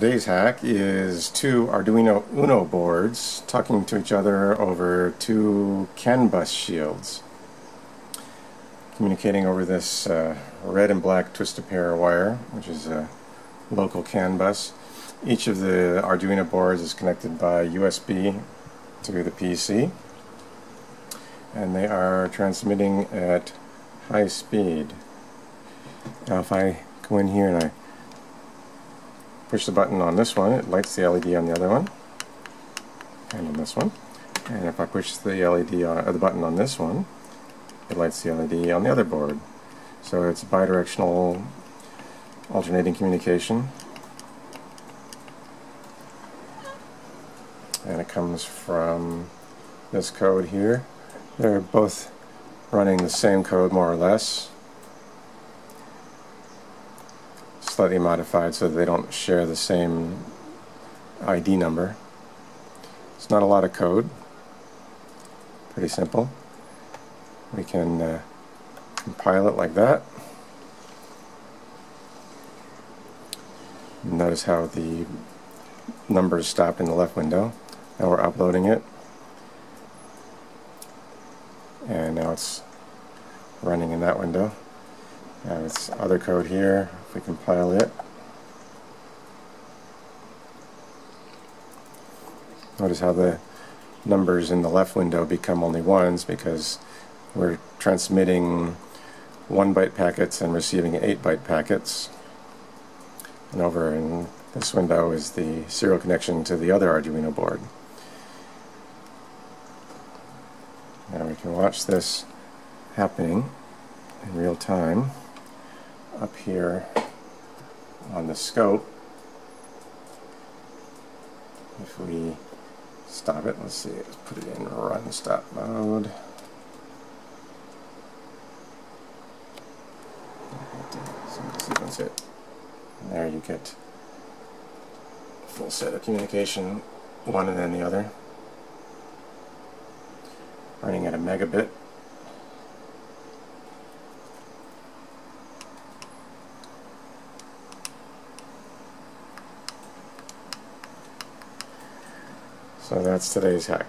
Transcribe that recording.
Today's hack is two Arduino Uno boards talking to each other over two CAN bus shields. Communicating over this uh, red and black twisted pair wire, which is a local CAN bus. Each of the Arduino boards is connected by USB to the PC and they are transmitting at high speed. Now if I go in here and I push the button on this one, it lights the LED on the other one, and on this one. And if I push the LED on, uh, the button on this one, it lights the LED on the other board. So it's bidirectional alternating communication. And it comes from this code here. They're both running the same code more or less. Slightly modified so they don't share the same ID number. It's not a lot of code. Pretty simple. We can uh, compile it like that. Notice how the numbers stop in the left window. Now we're uploading it. And now it's running in that window. Now this other code here, if we compile it, notice how the numbers in the left window become only ones because we're transmitting one byte packets and receiving eight byte packets. And over in this window is the serial connection to the other Arduino board. Now we can watch this happening in real time up here on the scope. If we stop it, let's see, let's put it in run stop mode. Sequence it. And there you get full set of communication, one and then the other. Running at a megabit. So that's today's hack.